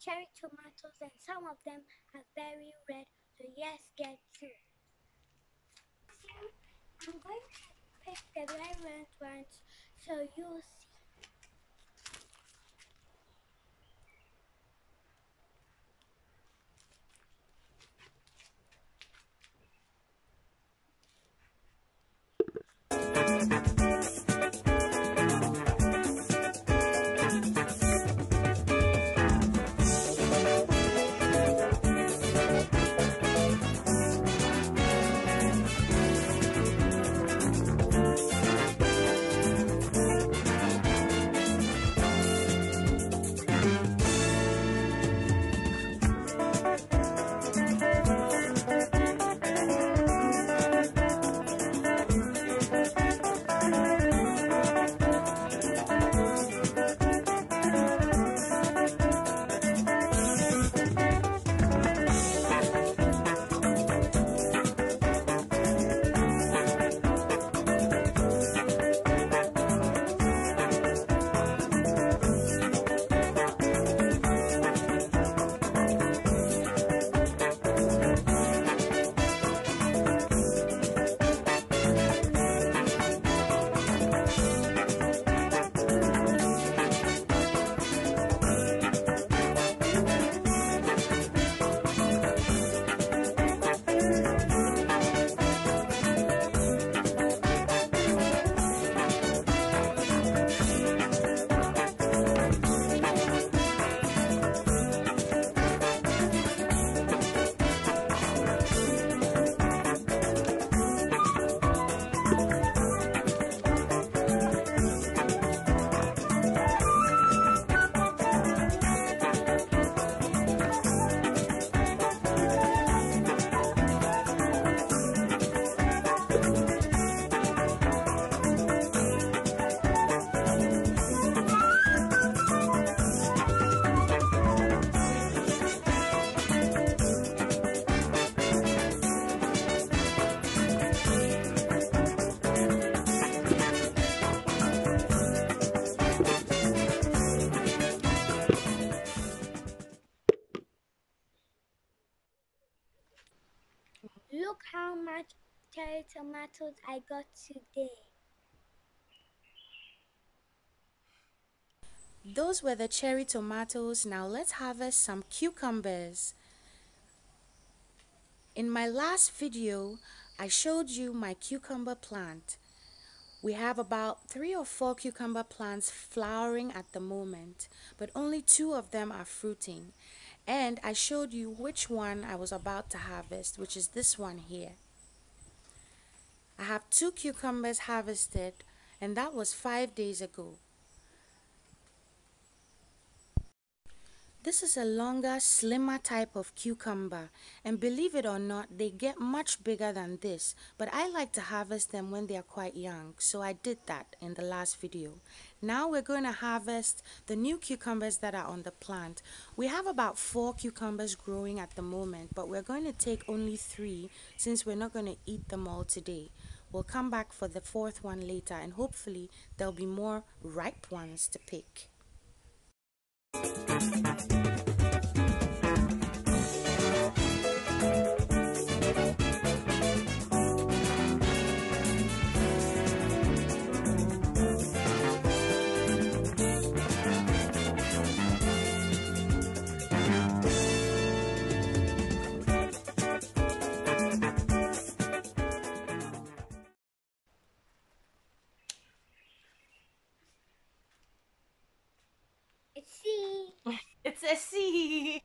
cherry tomatoes and some of them are very red. So yes, get two. I'm going to pick the very red ones so you'll Look how much cherry tomatoes I got today. Those were the cherry tomatoes. Now let's harvest some cucumbers. In my last video, I showed you my cucumber plant. We have about three or four cucumber plants flowering at the moment, but only two of them are fruiting. And I showed you which one I was about to harvest, which is this one here. I have two cucumbers harvested, and that was five days ago. This is a longer, slimmer type of cucumber and believe it or not, they get much bigger than this but I like to harvest them when they are quite young so I did that in the last video. Now we're going to harvest the new cucumbers that are on the plant. We have about four cucumbers growing at the moment but we're going to take only three since we're not going to eat them all today. We'll come back for the fourth one later and hopefully there'll be more ripe ones to pick. sí.